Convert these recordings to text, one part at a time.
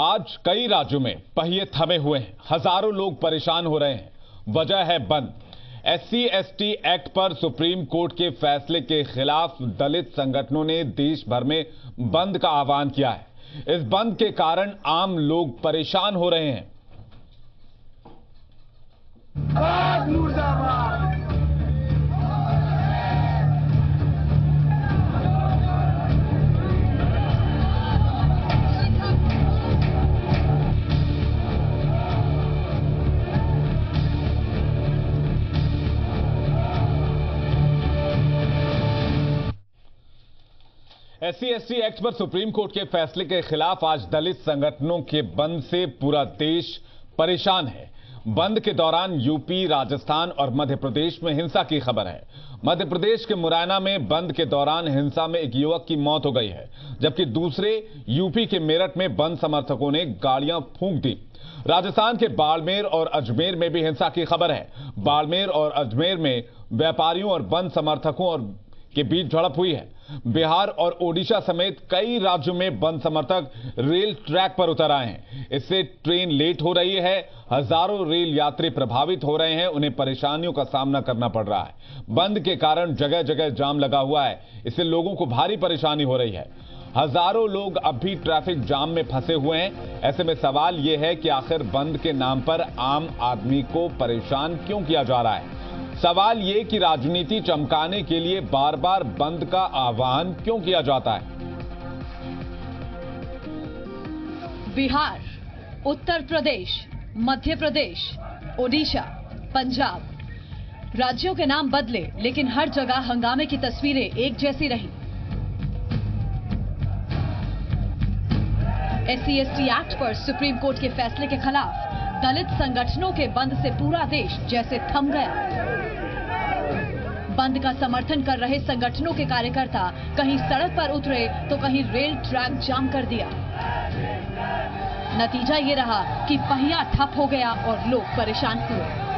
आज कई राज्यों में पहिए थमे हुए हैं। हज़ारों लोग परेशान हो रहे हैं। वजह है बंद। एससी, एसटी एक्ट पर सुप्रीम कोर्ट के फैसले के खिलाफ दलित संगठनों ने देश भर में बंद का आह्वान किया है। इस बंद के कारण आम लोग परेशान हो रहे हैं। एससी एक्ट पर सुप्रीम कोर्ट के फैसले के खिलाफ आज दलित संगठनों के बंद से पूरा देश परेशान है। बंद के दौरान यूपी, राजस्थान और मध्य प्रदेश में हिंसा की खबर है। मध्य प्रदेश के मुरैना में बंद के दौरान हिंसा में एक युवक की मौत हो गई है, जबकि दूसरे यूपी के मेरठ में बंद समर्थकों ने गाड़ियाँ फूंक दी। राजस्थान के बाड़मेर और अजमेर में भी हिंसा की खबर है। बाड़मेर और अजमेर में व्यापारियों और बंद समर्थकों और के बीच झड़प हुई है। बिहार और ओडिशा समेत कई राज्यों में बंद समर्थक रेल ट्रैक पर उतर आए हैं। इससे ट्रेन लेट हो रही है, हज़ारों रेल यात्री प्रभावित हो रहे हैं, उन्हें परेशानियों का सामना करना पड़ रहा है। बंद के कारण जगह जगह जाम लगा हुआ है, इससे लोगों को भारी परेशानी हो रही है। हज़ारों लोग अब भी ट्रैफ़िक जाम में फंसे हुए हैं। ऐसे में सवाल यह है कि आखिर बंद के नाम पर आम आदमी को परेशान क्यों किया जा रहा है? सवाल ये कि राजनीति चमकाने के लिए बार बार बंद का आह्वान क्यों किया जाता है? बिहार, उत्तर प्रदेश, मध्य प्रदेश, ओडिशा, पंजाब। राज्यों के नाम बदले, लेकिन हर जगह हंगामे की तस्वीरें एक जैसी रही। एससी, एसटी एक्ट पर सुप्रीम कोर्ट के फैसले के खिलाफ दलित संगठनों के बंद से पूरा देश जैसे थम गया। बंद का समर्थन कर रहे संगठनों के कार्यकर्ता कहीं सड़क पर उतरे तो कहीं रेल ट्रैक जाम कर दिया। नतीजा ये रहा कि पहिया ठप हो गया और लोग परेशान हुए।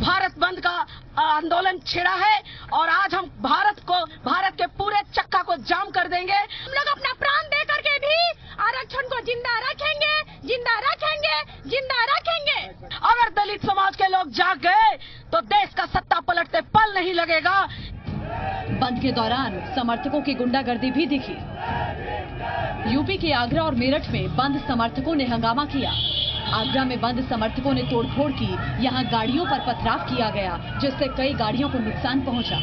भारत बंद का आंदोलन छिड़ा है और आज हम भारत को भारत के पूरे चक्का को जाम कर देंगे हम लोग अपना प्राण दे करके भी आरक्षण को ज़िंदा रखेंगे ज़िंदा रखेंगे ज़िंदा रखेंगे अगर दलित समाज के लोग जाग गए तो देश का सत्ता पलटते पल नहीं लगेगा बंद के दौरान समर्थकों की गुंडागर्दी भी दिखी। यूपी के आगरा और मेरठ में बंद समर्थकों ने हंगामा किया। आगरा में बंद समर्थकों ने तोड़फोड़ की। यहाँ गाड़ियों पर पथराव किया गया, जिससे कई गाड़ियों को नुकसान पहुँचा।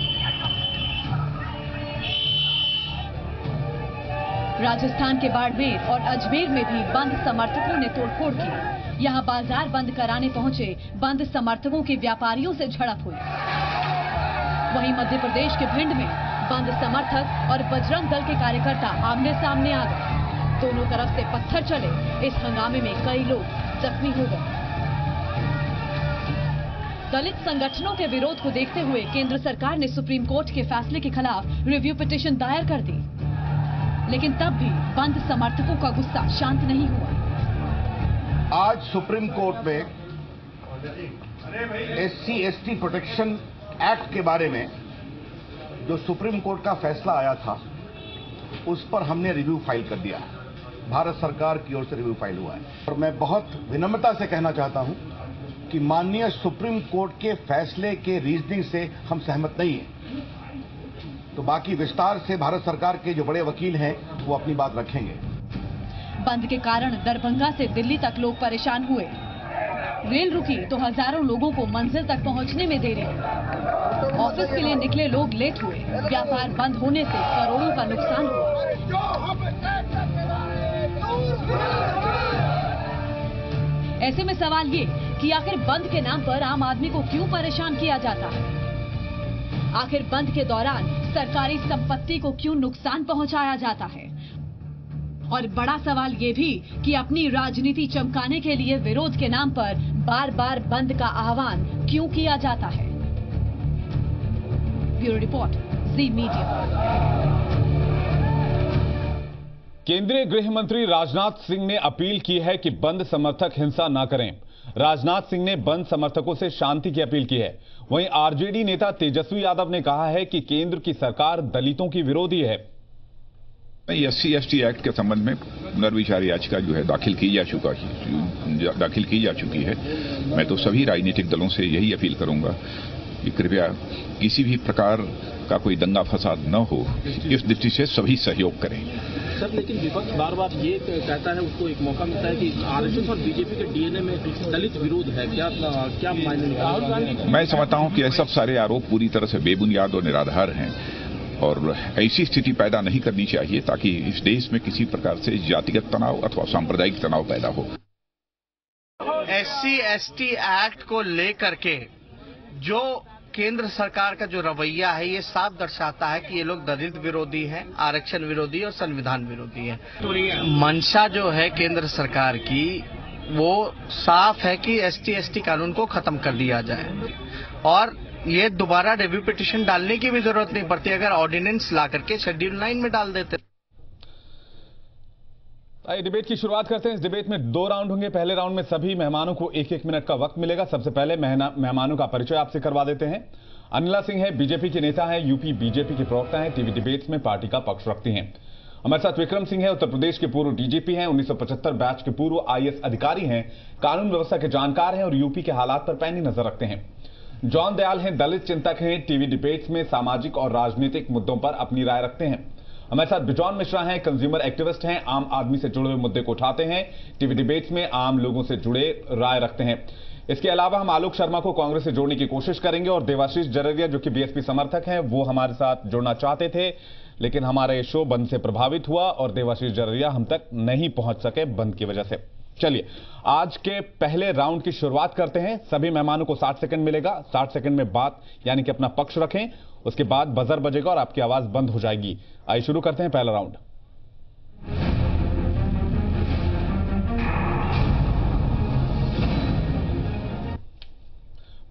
राजस्थान के बाड़मेर और अजमेर में भी बंद समर्थकों ने तोड़फोड़ की। यहाँ बाज़ार बंद कराने पहुँचे, बंद समर्थकों के व्यापारियों से झड़प हुई। वहीं मध्य प्रदेश के भिंड में बंद समर्थक और बजरंग दल के कार्यकर्ता आमने सामने आ गए। दोनों तरफ़ से पत्थर चले। इस हंगामे में कई लोग जख्मी हो गए। दलित संगठनों के विरोध को देखते हुए केंद्र सरकार ने सुप्रीम कोर्ट के फैसले के खिलाफ रिव्यू पिटीशन दायर कर दी। लेकिन तब भी बंद समर्थकों का गुस्सा शांत नहीं हुआ। आज सुप्रीम कोर्ट में एससी एसटी प्रोटेक्शन एक्ट के बारे में जो सुप्रीम कोर्ट का फैसला आया था, उस पर हमने रिव्यू फ़ाइल कर दिया है। भारत सरकार की ओर से रिव्यू फ़ाइल हुआ है। और मैं बहुत विनम्रता से कहना चाहता हूँ कि माननीय सुप्रीम कोर्ट के फैसले के रीजनिंग से हम सहमत नहीं हैं। तो बाकी विस्तार से भारत सरकार के जो बड़े वकील हैं, वो अपनी बात रखेंगे। बंद के कारण दरभंगा से दिल्ली तक लोग परेशान हुए। रेल रुकी तो हज़ारों लोगों को मंजिल तक पहुँचने में देरी। ऑफ़िस के लिए निकले लोग लेट हुए। व्यापार बंद होने से करोड़ों का नुकसान हुआ। ऐसे में सवाल ये कि आखिर बंद के नाम पर आम आदमी को क्यों परेशान किया जाता? है आखिर बंद के दौरान सरकारी संपत्ति को क्यों नुकसान पहुँचाया जाता है? और बड़ा सवाल ये भी कि अपनी राजनीति चमकाने के लिए विरोध के नाम पर बार बार बंद का आह्वान क्यों किया जाता है? ब्यूरो रिपोर्ट जी मीडिया केंद्रीय गृह मंत्री राजनाथ सिंह ने अपील की है कि बंद समर्थक हिंसा न करें। राजनाथ सिंह ने बंद समर्थकों से शांति की अपील की है। वहीं आरजेडी नेता तेजस्वी यादव ने कहा है कि केंद्र की सरकार दलितों की विरोधी है। S C S T act के संबंध में पुनर्विचार याचिका जो है दाखिल की जा चुका है दाखिल की जा चुकी है। मैं तो सभी राजनीतिक दलों से यही अपील करूँगा कि कृपया किसी भी प्रकार का कोई दंगा फसाद न हो। इस दृष्टि से सभी सहयोग करें। सर लेकिन विपक्ष बार बार ये कहता है उसको एक मौका मिलता है कि आरएसएस और बीजेपी के डीएनए में दलित विरोध है। क्या क्या मायने मैं समझता हूँ कि ये सब सारे आरोप पूरी तरह से बेबुनियाद और निराधार हैं। और ऐसी स्थिति पैदा नहीं करनी चाहिए ताकि इस देश में किसी प्रकार से जातिगत तनाव अथवा सांप्रदायिक तनाव पैदा हो। एससी, एसटी एक्ट को लेकर के जो केंद्र सरकार का जो रवैया है, ये साफ़ दर्शाता है कि ये लोग दलित विरोधी हैं, आरक्षण विरोधी और संविधान विरोधी है। मंशा जो है केंद्र सरकार की, वो साफ़ है कि एसटी एसटी कानून को खत्म कर दिया जाए। और ये दोबारा रिव्यू पिटिशन डालने की भी ज़रूरत नहीं पड़ती, अगर ऑर्डिनेंस ला करके शेड्यूल नाइन में डाल देते। आइए डिबेट की शुरुआत करते हैं। इस डिबेट में दो राउंड होंगे। पहले राउंड में सभी मेहमानों को एक एक मिनट का वक्त मिलेगा। सबसे पहले मेहमानों का परिचय आपसे करवा देते हैं। अनिला सिंह है, बीजेपी के नेता है, यूपी बीजेपी के प्रवक्ता है, टीवी डिबेट्स में पार्टी का पक्ष रखती हैं। हमारे साथ विक्रम सिंह है, उत्तर प्रदेश के पूर्व डीजीपी हैं 1975 बैच के पूर्व आईएएस अधिकारी हैं, कानून व्यवस्था के जानकार हैं और यूपी के हालात पर पैनी नज़र रखते हैं। जॉन दयाल हैं दलित चिंतक हैं, टीवी डिबेट्स में सामाजिक और राजनीतिक मुद्दों पर अपनी राय रखते हैं। हमारे साथ बिजॉन मिश्रा हैं, कंज्यूमर एक्टिविस्ट हैं, आम आदमी से जुड़े हुए मुद्दे को उठाते हैं। टीवी डिबेट्स में आम लोगों से जुड़े राय रखते हैं। इसके अलावा हम आलोक शर्मा को कांग्रेस से जोड़ने की कोशिश करेंगे और देवाशीष जररिया, जो कि बीएसपी समर्थक हैं, वो हमारे साथ जुड़ना चाहते थे, लेकिन हमारा ये शो बंद से प्रभावित हुआ और देवाशीष जररिया हम तक नहीं पहुँच सके बंद की वजह से। चलिए, आज के पहले राउंड की शुरुआत करते हैं। सभी मेहमानों को 60 सेकंड मिलेगा। 60 सेकंड में बात, यानी कि अपना पक्ष रखें। उसके बाद बजर बजेगा और आपकी आवाज़ बंद हो जाएगी। आइए शुरू करते हैं पहला राउंड।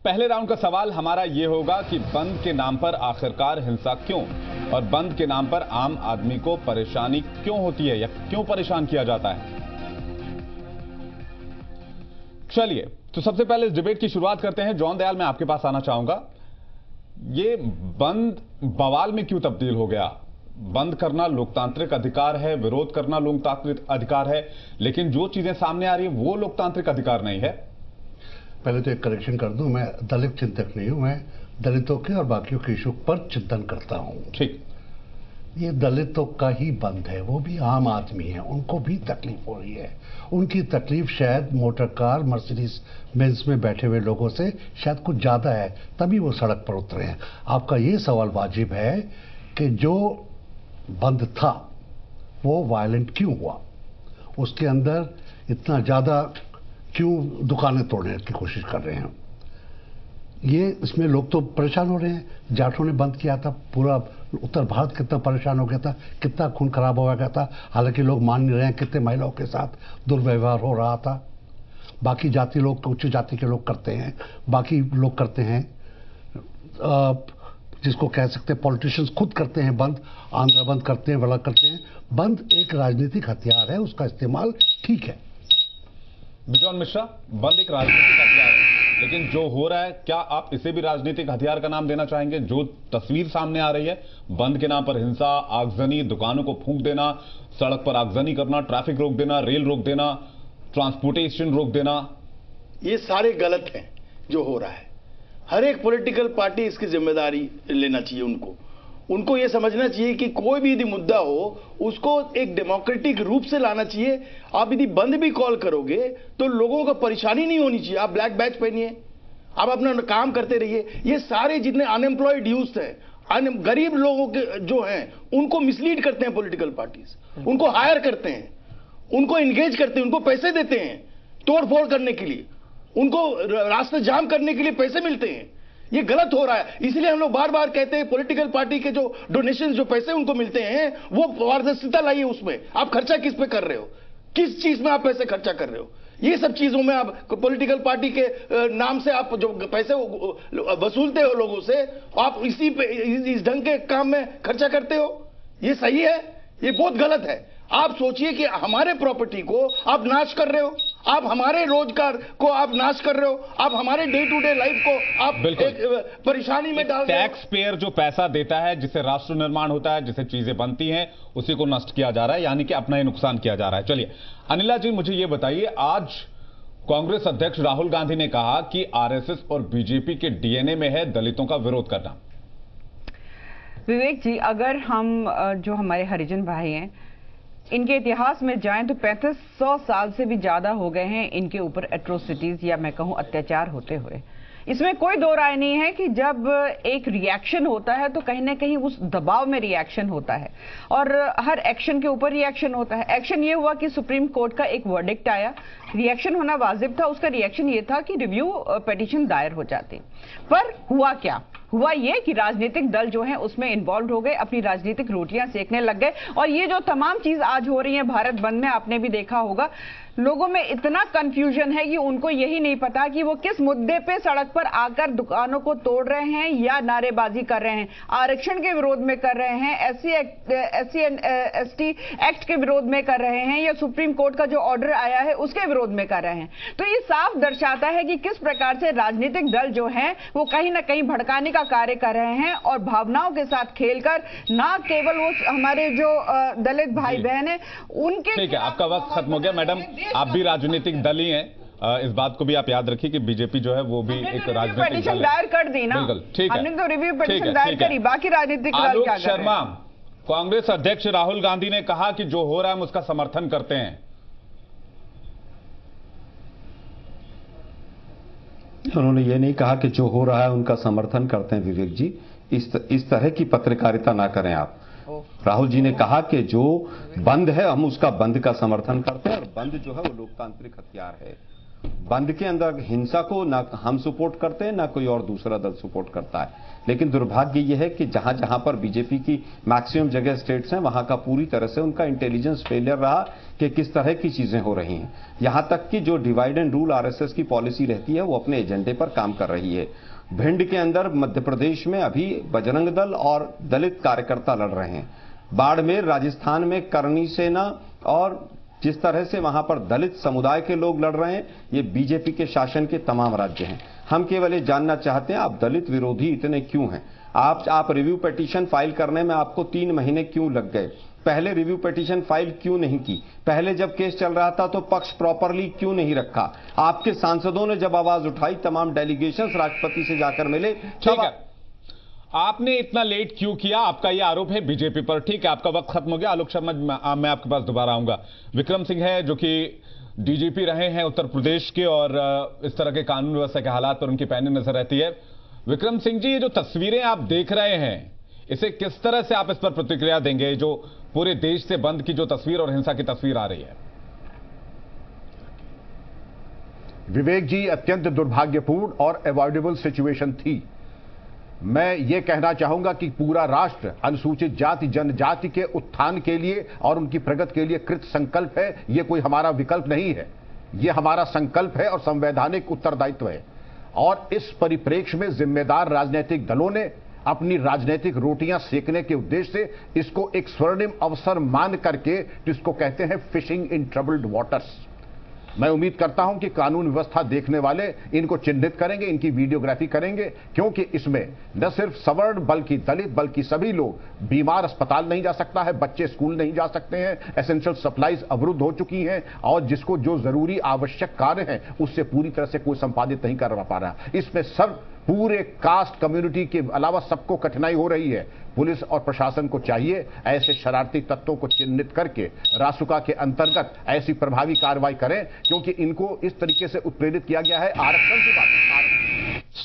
पहले राउंड का सवाल हमारा यह होगा कि बंद के नाम पर आखिरकार हिंसा क्यों? और बंद के नाम पर आम आदमी को परेशानी क्यों होती है या क्यों परेशान किया जाता है? चलिए तो सबसे पहले इस डिबेट की शुरुआत करते हैं। जॉन दयाल मैं आपके पास आना चाहूँगा। ये बंद बवाल में क्यों तब्दील हो गया? बंद करना लोकतांत्रिक अधिकार है विरोध करना लोकतांत्रिक अधिकार है लेकिन जो चीज़ें सामने आ रही है वो लोकतांत्रिक अधिकार नहीं है। पहले तो एक करेक्शन कर दूँ मैं दलित चिंतक नहीं हूँ मैं दलितों के और बाकियों के इशू पर चिंतन करता हूँ। ठीक। ये दलितों का ही बंद है, वो भी आम आदमी है, उनको भी तकलीफ़ हो रही है। उनकी तकलीफ़ शायद मोटर कार, मर्सिडीज बेंस में बैठे हुए लोगों से शायद कुछ ज़्यादा है, तभी वो सड़क पर उतरे हैं। आपका ये सवाल वाजिब है कि जो बंद था, वो वायलेंट क्यों हुआ? उसके अंदर इतना ज़्यादा क्यों दुकानें तोड़ने की कोशिश कर रहे हैं? ये इसमें लोग तो परेशान हो रहे हैं, जाटों ने बंद किया था, पूरा उत्तर भारत कितना परेशान हो गया था, कितना खून खराब हो गया था। हालाँकि लोग मान नहीं रहे हैं कितने महिलाओं के साथ दुर्व्यवहार हो रहा था। बाकी जाति लोग, उच्च जाति के लोग करते हैं। बाकी लोग करते हैं जिसको कह सकते हैं पॉलिटिशियंस खुद करते हैं, बंद, आंध्र बंद करते हैं वला करते हैं। बंद एक राजनीतिक हथियार है, उसका इस्तेमाल ठीक है। बिजौन मिश्रा, बंद एक राजनीतिक हथियार लेकिन जो हो रहा है, क्या आप इसे भी राजनीतिक हथियार का नाम देना चाहेंगे? जो तस्वीर सामने आ रही है, बंद के नाम पर हिंसा, आगजनी, दुकानों को फूंक देना, सड़क पर आगजनी करना, ट्रैफ़िक रोक देना, रेल रोक देना, ट्रांसपोर्टेशन रोक देना, ये सारे गलत हैं जो हो रहा है। हर एक पॉलिटिकल पार्टी इसकी ज़िम्मेदारी लेना चाहिए उनको। उनको ये समझना चाहिए कि कोई भी यदि मुद्दा हो, उसको एक डेमोक्रेटिक रूप से लाना चाहिए। आप यदि बंद भी कॉल करोगे तो लोगों को परेशानी नहीं होनी चाहिए। आप ब्लैक बैच पहनिए। आप अपना काम करते रहिए। ये सारे जितने अनएम्प्लॉयड यूथ हैं गरीब लोगों के, जो हैं, उनको मिसलीड करते हैं पॉलिटिकल पार्टीज़ उनको हायर करते हैं। उनको इंगेज करते हैं। उनको पैसे देते हैं। तोड़फोड़ करने के लिए। उनको रास्ते जाम करने के लिए पैसे मिलते हैं। ये गलत हो रहा है। इसलिए हम लोग बार बार कहते हैं पॉलिटिकल पार्टी के जो डोनेशन जो पैसे उनको मिलते हैं, वो पारदर्शिता लाइए उसमें। आप खर्चा किस पे कर रहे हो? किस चीज़ में आप पैसे खर्चा कर रहे हो? ये सब चीज़ों में आप पॉलिटिकल पार्टी के नाम से आप जो पैसे वसूलते हो लोगों से, आप इसी पे, इस ढंग के काम में खर्चा करते हो? ये सही है? ये बहुत गलत है। आप सोचिए कि हमारे प्रॉपर्टी को आप नाश कर रहे हो। आप हमारे रोज़गार को आप नाश कर रहे हो आप हमारे डे टू डे लाइफ को आप बिल्कुल। एक परेशानी में डाल टैक्स पेयर जो पैसा देता है जिसे राष्ट्र निर्माण होता है जिसे चीज़ें बनती हैं उसी को नष्ट किया जा रहा है यानी कि अपना ही नुकसान किया जा रहा है। चलिए अनिला जी मुझे ये बताइए आज कांग्रेस अध्यक्ष राहुल गांधी ने कहा कि आरएसएस और बीजेपी के डीएनए में है दलितों का विरोध करना। विवेक जी अगर हम जो हमारे हरिजन भाई हैं इनके इतिहास में जाएँ तो पैंतीस सौ साल से भी ज़्यादा हो गए हैं इनके ऊपर एट्रोसिटीज या मैं कहूँ अत्याचार होते हुए। इसमें कोई दो राय नहीं है कि जब एक रिएक्शन होता है तो कहीं ना कहीं उस दबाव में रिएक्शन होता है। और हर एक्शन के ऊपर रिएक्शन होता है। एक्शन ये हुआ कि सुप्रीम कोर्ट का एक वर्डिक्ट आया। रिएक्शन होना वाजिब था। उसका रिएक्शन ये था कि रिव्यू पिटीशन दायर हो जाती। पर हुआ क्या? हुआ ये कि राजनीतिक दल जो है उसमें इन्वॉल्व हो गए, अपनी राजनीतिक रोटियाँ सेकने लग गए। और ये जो तमाम चीज़ आज हो रही है, भारत बंद में आपने भी देखा होगा। लोगों में इतना कंफ्यूजन है कि उनको यही नहीं पता कि वो किस मुद्दे पे सड़क पर आकर दुकानों को तोड़ रहे हैं या नारेबाजी कर रहे हैं। आरक्षण के विरोध में कर रहे हैं S C S T act के विरोध में कर रहे हैं या सुप्रीम कोर्ट का जो ऑर्डर आया है उसके विरोध में कर रहे हैं। तो ये साफ़ दर्शाता है कि किस प्रकार से राजनीतिक दल जो है वो कहीं ना कहीं भड़काने का कार्य कर रहे हैं और भावनाओं के साथ खेलकर ना केवल वो हमारे जो दलित भाई बहन है उनके ठीक है आपका वक्त खत्म हो गया। मैडम आप भी राजनीतिक दल ही हैं। इस बात को भी आप याद रखिए कि बीजेपी जो है वो भी एक तो राजनीतिक दल दायर कर दी ना। बिल्कुल ठीक है। तो रिव्यू है, पिटीशन दायर करी बाकी राजनीतिक दल क्या शर्मा कांग्रेस अध्यक्ष राहुल गांधी ने कहा कि जो हो रहा है हम उसका समर्थन करते हैं। उन्होंने ये नहीं कहा कि जो हो रहा है उनका समर्थन करते हैं विवेक जी। इस इस तरह की पत्रकारिता ना करें आप। राहुल जी ने कहा कि जो बंद है, हम उसका बंद का समर्थन करते हैं और बंद जो है वो लोकतांत्रिक हथियार है। बंद के अंदर हिंसा को ना हम सपोर्ट करते हैं, ना कोई और दूसरा दल सपोर्ट करता है। लेकिन दुर्भाग्य यह है कि जहाँ जहाँ पर बीजेपी की मैक्सिमम जगह स्टेट्स हैं, वहाँ का पूरी तरह से उनका इंटेलिजेंस फेलियर रहा कि किस तरह की चीज़ें हो रही हैं। यहाँ तक कि जो डिवाइड एंड रूल आरएसएस की पॉलिसी रहती है, वो अपने एजेंडे पर काम कर रही है। भिंड के अंदर मध्य प्रदेश में अभी बजरंग दल और दलित कार्यकर्ता लड़ रहे हैं। बाड़मेर, राजस्थान में करनी सेना और जिस तरह से वहाँ पर दलित समुदाय के लोग लड़ रहे हैं ये बीजेपी के शासन के तमाम राज्य हैं। हम केवल ये जानना चाहते हैं आप दलित विरोधी इतने क्यों हैं? आप आप रिव्यू पिटीशन फ़ाइल करने में आपको तीन महीने क्यों लग गए? पहले रिव्यू पिटीशन फ़ाइल क्यों नहीं की? पहले जब केस चल रहा था तो पक्ष प्रॉपरली क्यों नहीं रखा? आपके सांसदों ने जब आवाज़ उठाई तमाम डेलीगेशन राष्ट्रपति से जाकर मिले ठीक है। आपने इतना लेट क्यों किया? आपका यह आरोप है बीजेपी पर। ठीक है, आपका वक्त खत्म हो गया। आलोक शर्मा, मैं मैं आपके पास दोबारा आऊँगा। विक्रम सिंह है जो कि डीजीपी रहे हैं उत्तर प्रदेश के और इस तरह के कानून व्यवस्था के हालात पर उनकी पैनी नज़र रहती है। विक्रम सिंह जी, ये जो तस्वीरें आप देख रहे हैं, इसे किस तरह से आप इस पर प्रतिक्रिया देंगे, जो पूरे देश से बंद की जो तस्वीर और हिंसा की तस्वीर आ रही है? विवेक जी, अत्यंत दुर्भाग्यपूर्ण और अवॉइडेबल सिचुएशन थी। मैं ये कहना चाहूँगा कि पूरा राष्ट्र, अनुसूचित जाति, जनजाति के उत्थान के लिए और उनकी प्रगति के लिए कृत संकल्प है, ये कोई हमारा विकल्प नहीं है। ये हमारा संकल्प है और संवैधानिक उत्तरदायित्व है। और इस परिप्रेक्ष्य में जिम्मेदार राजनीतिक दलों ने अपनी राजनीतिक रोटियाँ सेकने के उद्देश्य से इसको एक स्वर्णिम अवसर मान करके जिसको कहते हैं फिशिंग इन ट्रबल्ड वाटर्स मैं उम्मीद करता हूँ कि कानून व्यवस्था देखने वाले इनको चिन्हित करेंगे, इनकी वीडियोग्राफी करेंगे, क्योंकि इसमें न सिर्फ़ सवर्ण बल्कि दलित बल्कि सभी लोग बीमार अस्पताल नहीं जा सकता है, बच्चे स्कूल नहीं जा सकते हैं एसेंशियल सप्लाईज अवरुद्ध हो चुकी हैं, और जिसको जो ज़रूरी आवश्यक कार्य है, उससे पूरी तरह से कोई संपादित नहीं कर पा रहा। इसमें सब पूरे कास्ट कम्युनिटी के अलावा सबको कठिनाई हो रही है। पुलिस और प्रशासन को चाहिए ऐसे शरारती तत्वों को चिन्हित करके रासुका के अंतर्गत ऐसी प्रभावी कार्रवाई करें, क्योंकि इनको इस तरीके से उत्प्रेरित किया गया है। आरक्षण की बात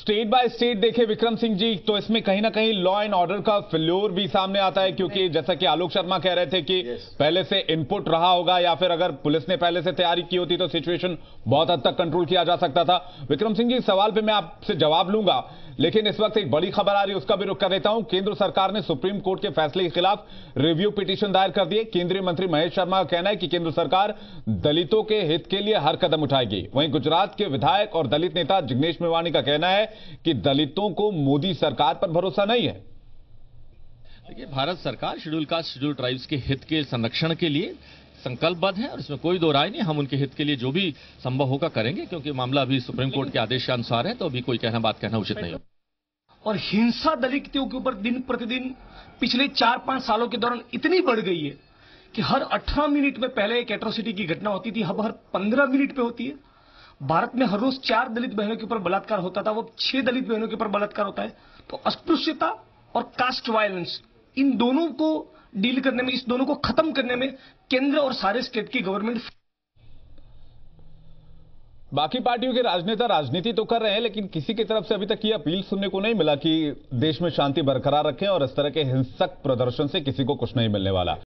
स्टेट बाय स्टेट देखे विक्रम सिंह जी तो इसमें कहीं ना कहीं लॉ एंड ऑर्डर का फ्लोर भी सामने आता है क्योंकि जैसा कि आलोक शर्मा कह रहे थे कि पहले से इनपुट रहा होगा या फिर अगर पुलिस ने पहले से तैयारी की होती तो सिचुएशन बहुत हद तक कंट्रोल किया जा सकता था। विक्रम सिंह जी सवाल पे मैं आपसे जवाब लूँगा। लेकिन इस वक्त एक बड़ी खबर आ रही है, उसका भी रुख कर देता हूँ। केंद्र सरकार ने सुप्रीम कोर्ट के फैसले के खिलाफ रिव्यू पिटीशन दायर कर दिए। केंद्रीय मंत्री महेश शर्मा का कहना है कि केंद्र सरकार दलितों के हित के लिए हर कदम उठाएगी। वहीं गुजरात के विधायक और दलित नेता जिग्नेश मेवानी का कहना है कि दलितों को मोदी सरकार पर भरोसा नहीं है। देखिए, भारत सरकार शेड्यूल कास्ट, शेड्यूल ट्राइब्स के हित के संरक्षण के लिए संकल्पबद्ध हैं और इसमें कोई दो राय नहीं। हम उनके हित के लिए जो भी संभव होगा करेंगे, क्योंकि मामला अभी सुप्रीम कोर्ट के आदेश के अनुसार है तो अभी कोई कहना, बात कहना उचित नहीं हो। और हिंसा दलितों के ऊपर दिन प्रतिदिन पिछले चार पाँच सालों के दौरान इतनी बढ़ गई है कि हर 18 मिनट में पहले एक एट्रोसिटी की घटना होती थी, अब हर 15 मिनट पे होती है। भारत में हर रोज चार दलित बहनों के ऊपर बलात्कार होता था वो छह दलित बहनों के ऊपर बलात्कार होता है। तो अस्पृश्यता और कास्ट वायलेंस इन दोनों को डील करने में, इस दोनों को खत्म करने में केंद्र और सारे स्टेट की गवर्नमेंट बाकी पार्टियों के राजनेता राजनीति तो कर रहे हैं, लेकिन किसी की तरफ़ से अभी तक ये अपील सुनने को नहीं मिला कि देश में शांति बरकरार रखें और इस तरह के हिंसक प्रदर्शन से किसी को कुछ नहीं मिलने वाला।